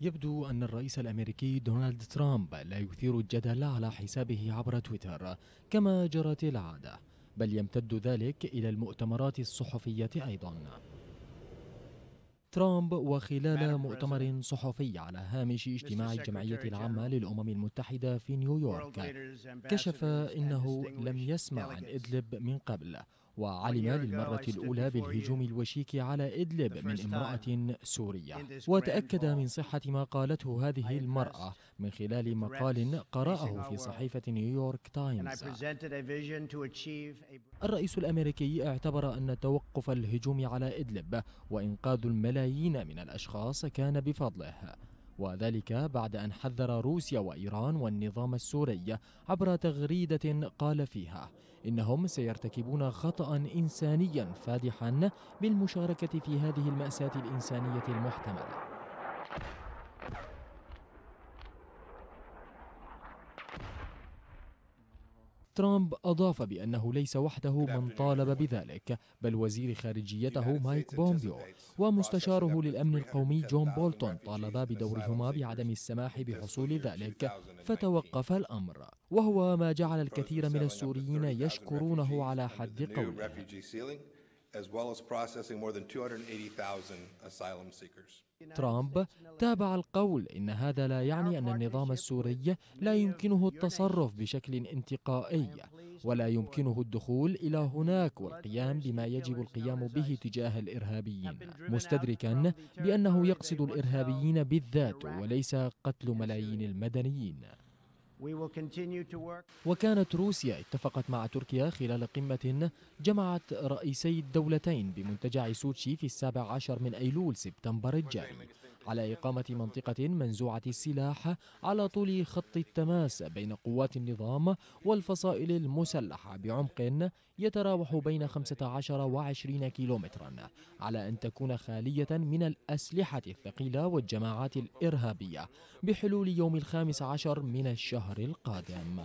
يبدو أن الرئيس الأمريكي دونالد ترامب لا يثير الجدل على حسابه عبر تويتر كما جرت العادة بل يمتد ذلك إلى المؤتمرات الصحفية أيضا. ترامب وخلال مؤتمر صحفي على هامش اجتماع الجمعية العامة للأمم المتحدة في نيويورك كشف إنه لم يسمع عن إدلب من قبل وعلم للمرة الأولى بالهجوم الوشيك على إدلب من امرأة سورية. وتأكد من صحة ما قالته هذه المرأة من خلال مقال قرأه في صحيفة نيويورك تايمز. الرئيس الأمريكي اعتبر أن توقف الهجوم على إدلب وإنقاذ الملايين من الأشخاص كان بفضله. وذلك بعد أن حذر روسيا وإيران والنظام السوري عبر تغريدة قال فيها إنهم سيرتكبون خطأ إنسانيا فادحا بالمشاركة في هذه المأساة الإنسانية المحتملة. ترامب أضاف بأنه ليس وحده من طالب بذلك بل وزير خارجيته مايك بومبيو ومستشاره للأمن القومي جون بولتون طالبا بدورهما بعدم السماح بحصول ذلك فتوقف الأمر. وهو ما جعل الكثير من السوريين يشكرونه على حد قوله. As well as processing more than 280,000 asylum seekers. ترامب تابع القول إن هذا لا يعني أن النظام السوري لا يمكنه التصرف بشكل انتقائي ولا يمكنه الدخول إلى هناك والقيام بما يجب القيام به تجاه الإرهابيين مستدركا بأنه يقصد الإرهابيين بالذات وليس قتل ملايين المدنيين وكانت روسيا اتفقت مع تركيا خلال قمة جمعت رئيسي الدولتين بمنتجع سوتشي في السابع عشر من أيلول سبتمبر الجاري. على إقامة منطقة منزوعة السلاح على طول خط التماس بين قوات النظام والفصائل المسلحة بعمق يتراوح بين 15 و 20 كيلومترا على أن تكون خالية من الأسلحة الثقيلة والجماعات الإرهابية بحلول يوم الخامس عشر من الشهر القادم.